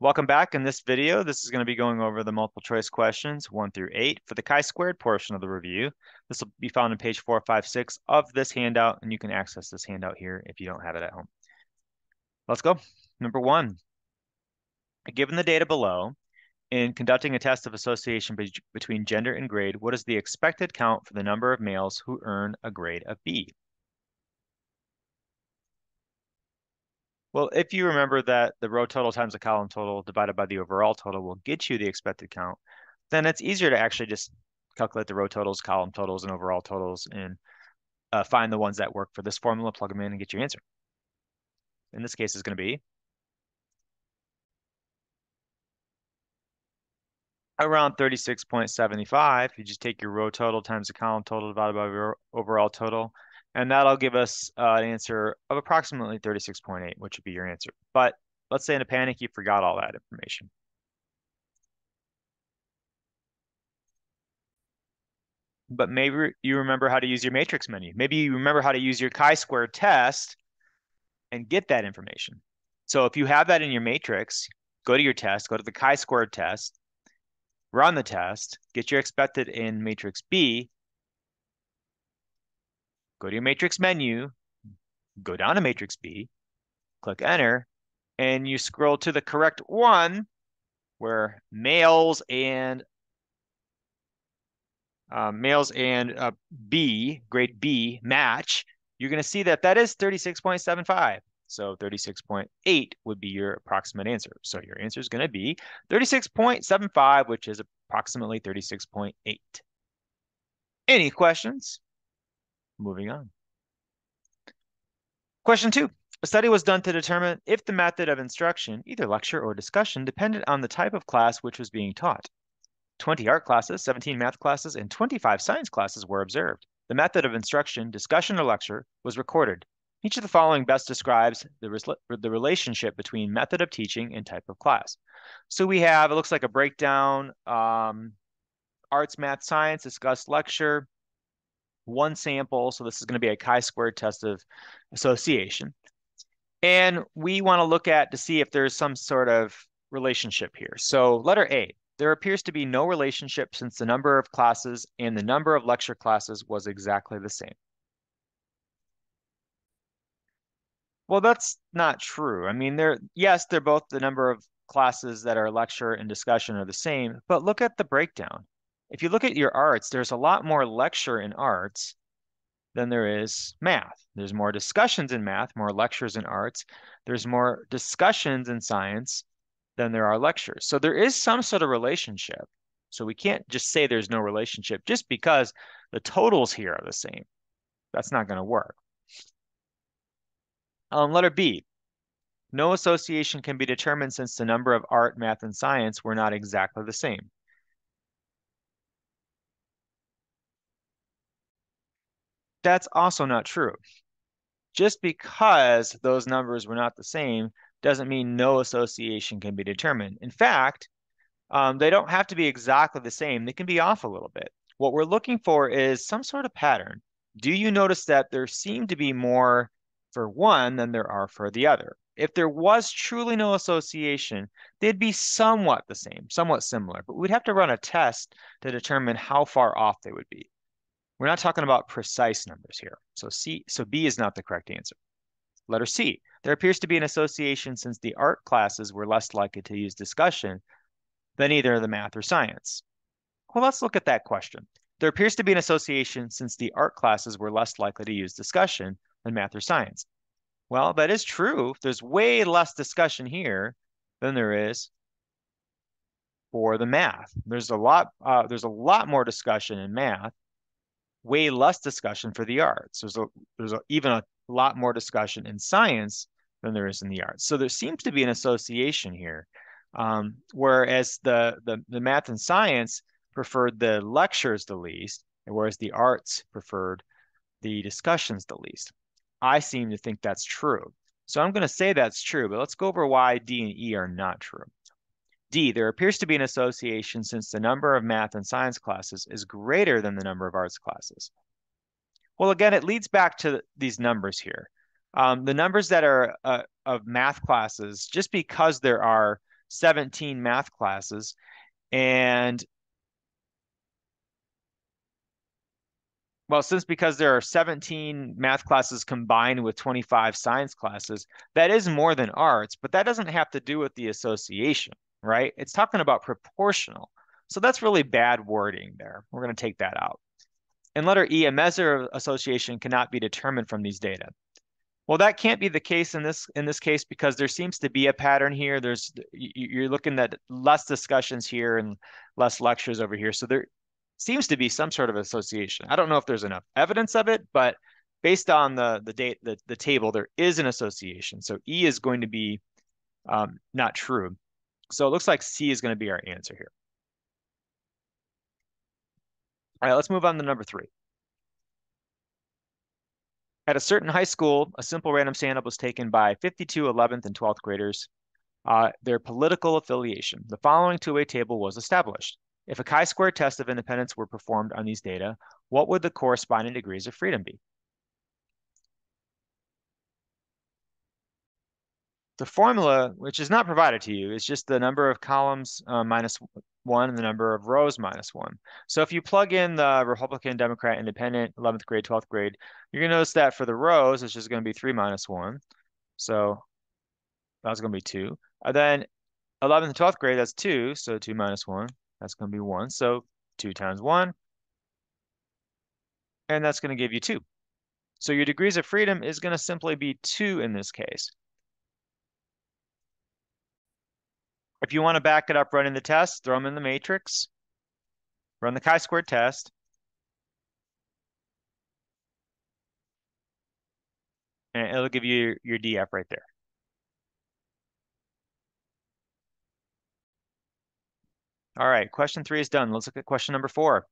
Welcome back. In this video, this is going to be going over the multiple choice questions one through eight for the chi-squared portion of the review. This will be found on page four, five, six of this handout, and you can access this handout here if you don't have it at home. Let's go. Number one, given the data below, in conducting a test of association be between gender and grade, what is the expected count for the number of males who earn a grade of B? Well, if you remember that the row total times the column total divided by the overall total will get you the expected count, then it's easier to actually just calculate the row totals, column totals, and overall totals and uh, find the ones that work for this formula, plug them in, and get your answer. In this case, it's going to be around 36.75. You just take your row total times the column total divided by your overall total, and that'll give us uh, an answer of approximately 36.8, which would be your answer. But let's say in a panic, you forgot all that information. But maybe you remember how to use your matrix menu. Maybe you remember how to use your chi-square test and get that information. So if you have that in your matrix, go to your test, go to the chi-squared test, run the test, get your expected in matrix B, go to your matrix menu, go down to matrix B, click enter, and you scroll to the correct one where males and uh, males and uh, B, grade B match, you're going to see that that is 36.75. So 36.8 would be your approximate answer. So your answer is going to be 36.75, which is approximately 36.8. Any questions? Moving on. Question two. A study was done to determine if the method of instruction, either lecture or discussion, depended on the type of class which was being taught. 20 art classes, 17 math classes, and 25 science classes were observed. The method of instruction, discussion, or lecture was recorded. Each of the following best describes the, the relationship between method of teaching and type of class. So we have, it looks like a breakdown, um, arts, math, science, discussed lecture, one sample. So this is going to be a chi-squared test of association. And we want to look at to see if there's some sort of relationship here. So letter A, there appears to be no relationship since the number of classes and the number of lecture classes was exactly the same. Well, that's not true. I mean, they're yes, they're both the number of classes that are lecture and discussion are the same, but look at the breakdown. If you look at your arts, there's a lot more lecture in arts than there is math. There's more discussions in math, more lectures in arts. There's more discussions in science than there are lectures. So there is some sort of relationship. So we can't just say there's no relationship just because the totals here are the same. That's not going to work. Um, letter B, no association can be determined since the number of art, math, and science were not exactly the same. That's also not true. Just because those numbers were not the same doesn't mean no association can be determined. In fact, um, they don't have to be exactly the same. They can be off a little bit. What we're looking for is some sort of pattern. Do you notice that there seem to be more for one than there are for the other. If there was truly no association, they'd be somewhat the same, somewhat similar, but we'd have to run a test to determine how far off they would be. We're not talking about precise numbers here. So C, so B is not the correct answer. Letter C, there appears to be an association since the art classes were less likely to use discussion than either the math or science. Well, let's look at that question. There appears to be an association since the art classes were less likely to use discussion than math or science. Well, that is true. There's way less discussion here than there is for the math. There's a lot. Uh, there's a lot more discussion in math. Way less discussion for the arts. There's a there's a, even a lot more discussion in science than there is in the arts. So there seems to be an association here. Um, whereas the, the the math and science preferred the lectures the least, whereas the arts preferred the discussions the least. I seem to think that's true. So I'm going to say that's true, but let's go over why D and E are not true. D, there appears to be an association since the number of math and science classes is greater than the number of arts classes. Well, again, it leads back to these numbers here. Um, the numbers that are uh, of math classes, just because there are 17 math classes. And well, since because there are 17 math classes combined with 25 science classes, that is more than arts, but that doesn't have to do with the association, right? It's talking about proportional. So that's really bad wording there. We're going to take that out. And letter E, a measure of association cannot be determined from these data. Well, that can't be the case in this in this case because there seems to be a pattern here. There's you're looking at less discussions here and less lectures over here. So there seems to be some sort of association. I don't know if there's enough evidence of it, but based on the the date the, the table, there is an association. So E is going to be um, not true. So it looks like C is going to be our answer here. All right, let's move on to number three. At a certain high school, a simple random sample was taken by 52 11th and 12th graders. Uh, their political affiliation. The following two-way table was established. If a chi-square test of independence were performed on these data, what would the corresponding degrees of freedom be? The formula, which is not provided to you, is just the number of columns uh, minus one and the number of rows minus one. So if you plug in the Republican, Democrat, Independent, 11th grade, 12th grade, you're going to notice that for the rows, it's just going to be three minus one. So that's going to be two. And then 11th and 12th grade, that's two. So two minus one, that's going to be one. So two times one. And that's going to give you two. So your degrees of freedom is going to simply be two in this case. If you want to back it up running the test, throw them in the matrix, run the chi-square test. And it'll give you your DF right there. All right, question three is done. Let's look at question number four.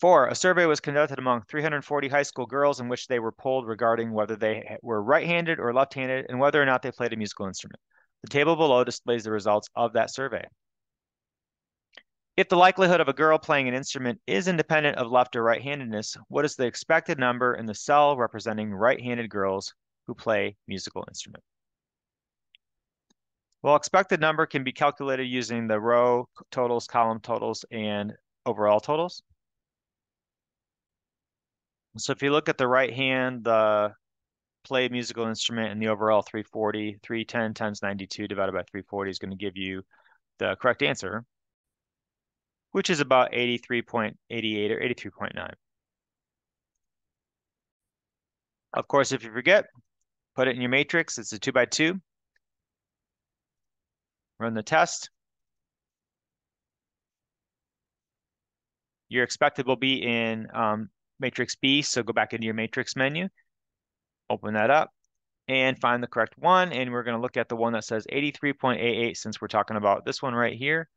Four, a survey was conducted among 340 high school girls in which they were polled regarding whether they were right-handed or left-handed and whether or not they played a musical instrument. The table below displays the results of that survey. If the likelihood of a girl playing an instrument is independent of left or right-handedness, what is the expected number in the cell representing right-handed girls who play musical instrument? Well, expected number can be calculated using the row totals, column totals, and overall totals. So if you look at the right hand, the play musical instrument and the overall 340, 310 times 92 divided by 340 is going to give you the correct answer, which is about 83.88 or 83.9. Of course, if you forget, put it in your matrix. It's a two by two. Run the test. Your expected will be in um, matrix B, so go back into your matrix menu, open that up, and find the correct one. And we're going to look at the one that says 83.88 since we're talking about this one right here.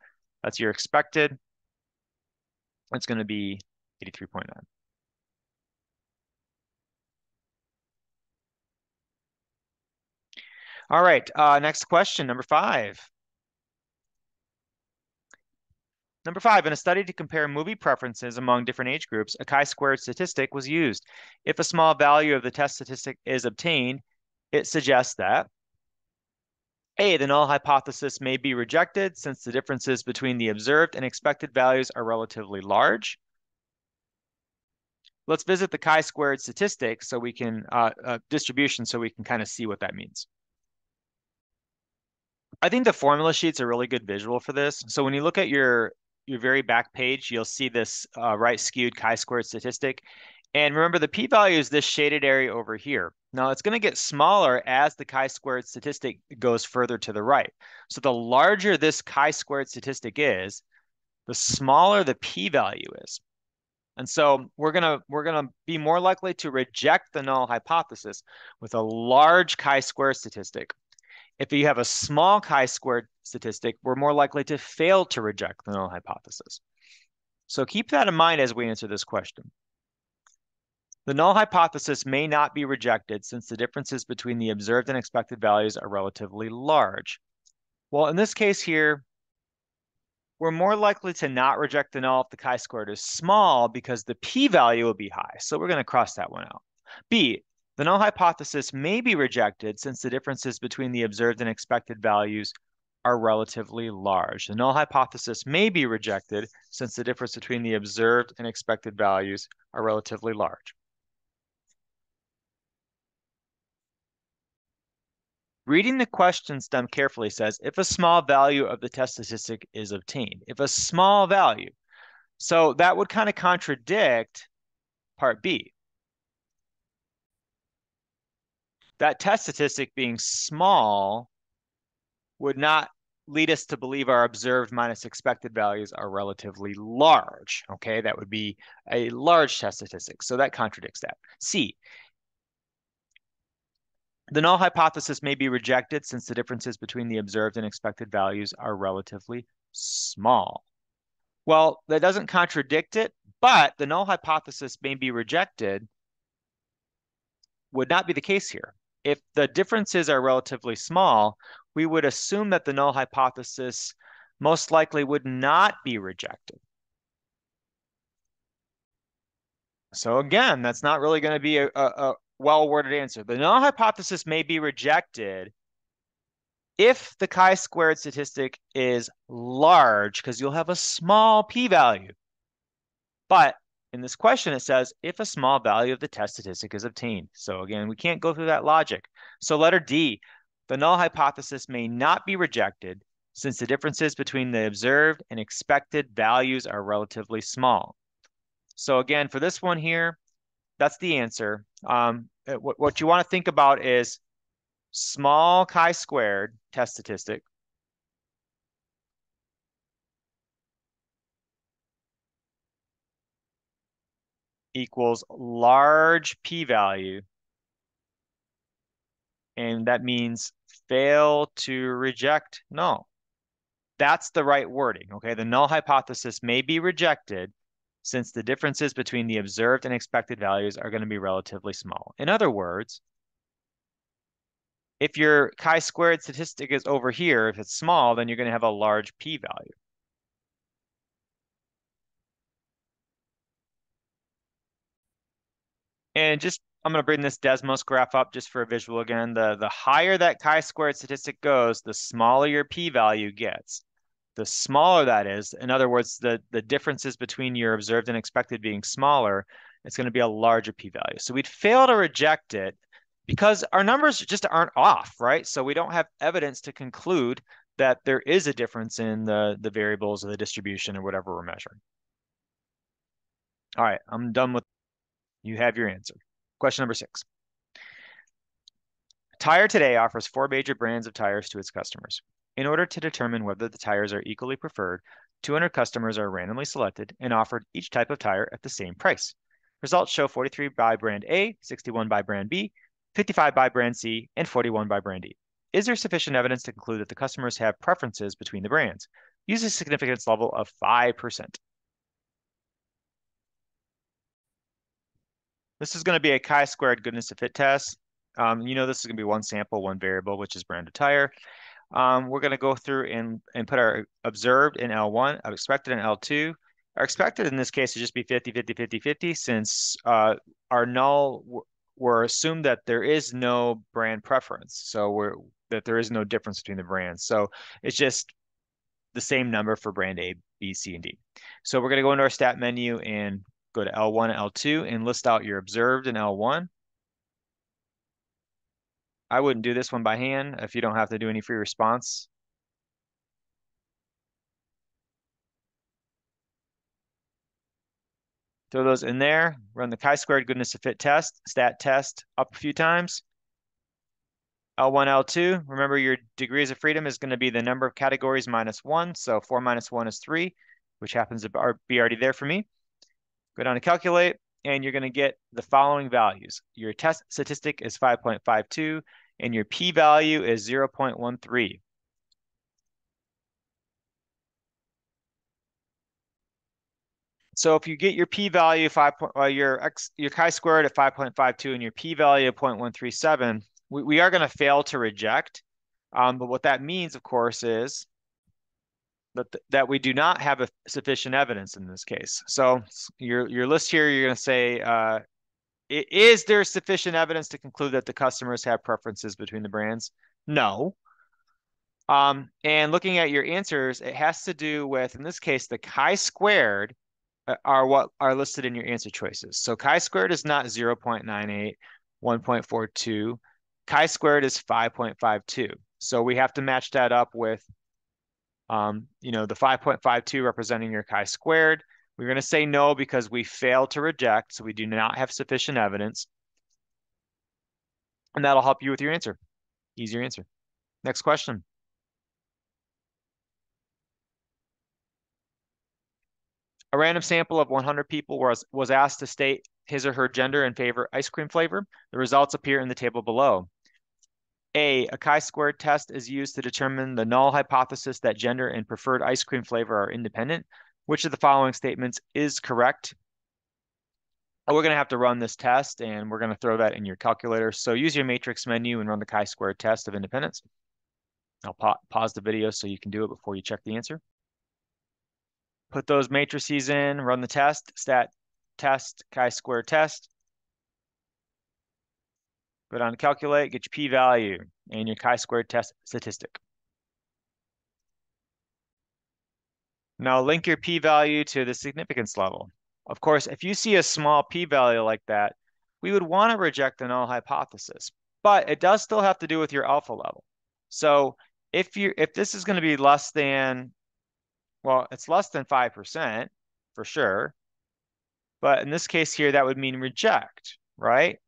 That's your expected. It's going to be 83.9. All right, uh, next question, number five. Number five, in a study to compare movie preferences among different age groups, a chi-squared statistic was used. If a small value of the test statistic is obtained, it suggests that A, the null hypothesis may be rejected since the differences between the observed and expected values are relatively large. Let's visit the chi-squared statistic so we can, uh, uh, distribution so we can kind of see what that means. I think the formula sheet's a really good visual for this. So when you look at your your very back page, you'll see this uh, right skewed chi-squared statistic. And remember, the p-value is this shaded area over here. Now, it's going to get smaller as the chi-squared statistic goes further to the right. So the larger this chi-squared statistic is, the smaller the p-value is. And so we're gonna we're gonna be more likely to reject the null hypothesis with a large chi-square statistic if you have a small chi-squared statistic, we're more likely to fail to reject the null hypothesis. So keep that in mind as we answer this question. The null hypothesis may not be rejected since the differences between the observed and expected values are relatively large. Well, in this case here, we're more likely to not reject the null if the chi-squared is small because the p-value will be high. So we're going to cross that one out. B, The null hypothesis may be rejected since the differences between the observed and expected values are relatively large. The null hypothesis may be rejected since the difference between the observed and expected values are relatively large. Reading the question stem carefully says, if a small value of the test statistic is obtained, if a small value. So that would kind of contradict part B. That test statistic being small would not lead us to believe our observed minus expected values are relatively large. Okay, that would be a large test statistic. So that contradicts that. C, the null hypothesis may be rejected since the differences between the observed and expected values are relatively small. Well, that doesn't contradict it, but the null hypothesis may be rejected would not be the case here. If the differences are relatively small, we would assume that the null hypothesis most likely would not be rejected. So again, that's not really going to be a, a, a well-worded answer. The null hypothesis may be rejected if the chi-squared statistic is large, because you'll have a small p-value. But in this question, it says if a small value of the test statistic is obtained. So again, we can't go through that logic. So letter D, the null hypothesis may not be rejected since the differences between the observed and expected values are relatively small. So again, for this one here, that's the answer. Um, uh, what, what you want to think about is small chi-squared test statistic equals large p-value and that means fail to reject null. That's the right wording, okay? The null hypothesis may be rejected since the differences between the observed and expected values are going to be relatively small. In other words, if your chi-squared statistic is over here, if it's small, then you're going to have a large p-value. And just I'm going to bring this Desmos graph up just for a visual again. The, the higher that chi-squared statistic goes, the smaller your p-value gets. The smaller that is, in other words, the, the differences between your observed and expected being smaller, it's going to be a larger p-value. So we'd fail to reject it because our numbers just aren't off, right? So we don't have evidence to conclude that there is a difference in the, the variables of the distribution or whatever we're measuring. All right, I'm done with, you have your answer. Question number six. Tire Today offers four major brands of tires to its customers. In order to determine whether the tires are equally preferred, 200 customers are randomly selected and offered each type of tire at the same price. Results show 43 by brand A, 61 by brand B, 55 by brand C, and 41 by brand D. Is there sufficient evidence to conclude that the customers have preferences between the brands? Use a significance level of 5%. This is going to be a chi-squared goodness to fit test. Um, you know this is going to be one sample, one variable, which is brand of tire. Um, we're going to go through and, and put our observed in L1, our expected in L2. Our expected in this case to just be 50, 50, 50, 50, since uh, our null, we're assumed that there is no brand preference. So we're that there is no difference between the brands. So it's just the same number for brand A, B, C, and D. So we're going to go into our stat menu and go to L1 and L2 and list out your observed in L1. I wouldn't do this one by hand if you don't have to do any free response. Throw those in there, run the chi-squared goodness of fit test, stat test up a few times. L1, L2, remember your degrees of freedom is going to be the number of categories minus one. So four minus one is three, which happens to be already there for me. Go down to calculate, and you're going to get the following values. Your test statistic is 5.52, and your p-value is 0.13. So if you get your p-value five uh, your x your chi-squared at 5.52 and your p-value of 0.137, we, we are going to fail to reject. Um, but what that means, of course, is that, that we do not have a sufficient evidence in this case. So your, your list here, you're going to say uh, Is there sufficient evidence to conclude that the customers have preferences between the brands? No. Um, and looking at your answers, it has to do with, in this case, the chi-squared uh, are what are listed in your answer choices. So chi-squared is not 0 0.98, 1.42. Chi-squared is 5.52. So we have to match that up with, um, you know, the 5.52 representing your chi-squared. We're going to say no because we fail to reject, so we do not have sufficient evidence. And that'll help you with your answer. Easier answer. Next question. A random sample of 100 people was, was asked to state his or her gender and favorite ice cream flavor. The results appear in the table below. A, a chi-squared test is used to determine the null hypothesis that gender and preferred ice cream flavor are independent. Which of the following statements is correct? We're going to have to run this test and we're going to throw that in your calculator. So use your matrix menu and run the chi-squared test of independence. I'll pa pause the video so you can do it before you check the answer put those matrices in, run the test, stat test, chi-square test. Go down to calculate, get your p-value and your chi-square test statistic. Now link your p-value to the significance level. Of course, if you see a small p-value like that, we would want to reject the null hypothesis, but it does still have to do with your alpha level. So if you if this is going to be less than well, it's less than 5% for sure. But in this case here, that would mean reject, right?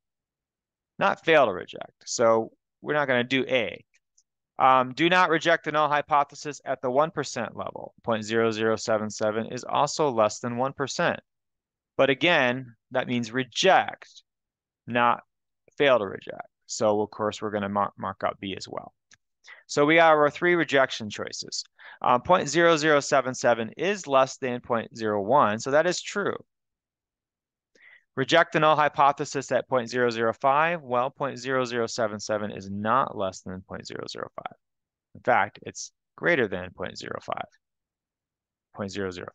Not fail to reject. So we're not going to do A. Um, do not reject the null hypothesis at the 1% level. 0.0077 is also less than 1%. But again, that means reject, not fail to reject. So of course, we're going to mark, mark out B as well. So we have our three rejection choices. Um, 0.0077 is less than 0.01, so that is true. Reject the null hypothesis at 0.005. Well, 0.0077 is not less than 0.005. In fact, it's greater than 0.05. 0.005.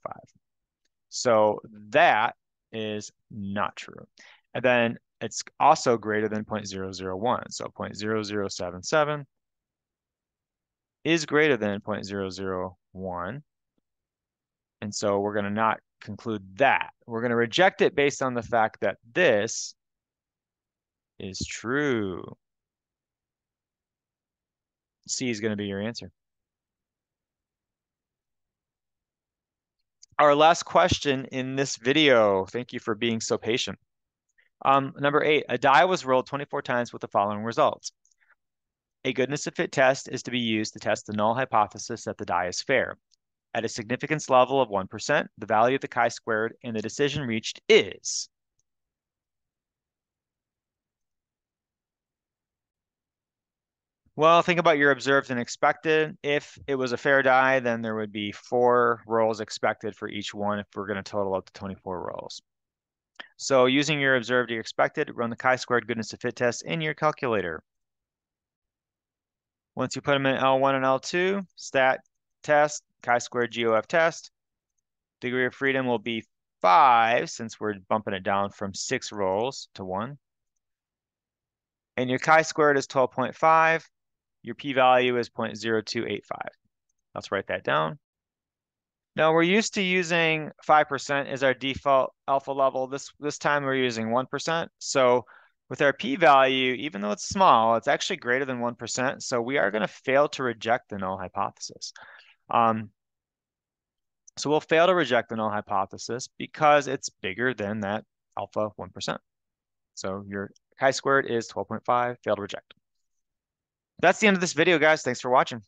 So that is not true. And then it's also greater than 0.001. So 0.0077 is greater than 0.001. And so we're going to not conclude that. We're going to reject it based on the fact that this is true. C is going to be your answer. Our last question in this video. Thank you for being so patient. Um, number eight, a die was rolled 24 times with the following results. A goodness of fit test is to be used to test the null hypothesis that the die is fair. At a significance level of 1%, the value of the chi-squared and the decision reached is Well, think about your observed and expected. If it was a fair die, then there would be four rolls expected for each one if we're going to total up to 24 rolls. So using your observed or expected, run the chi-squared goodness of fit test in your calculator. Once you put them in L1 and L2, stat test, chi-squared GOF test, degree of freedom will be five since we're bumping it down from six rolls to one. And your chi-squared is 12.5. Your p-value is 0.0285. Let's write that down. Now we're used to using 5% as our default alpha level. This, this time we're using 1%. So with our p-value, even though it's small, it's actually greater than 1%. So we are going to fail to reject the null hypothesis. Um, so we'll fail to reject the null hypothesis because it's bigger than that alpha 1%. So your chi-squared is 12.5, fail to reject. That's the end of this video, guys. Thanks for watching.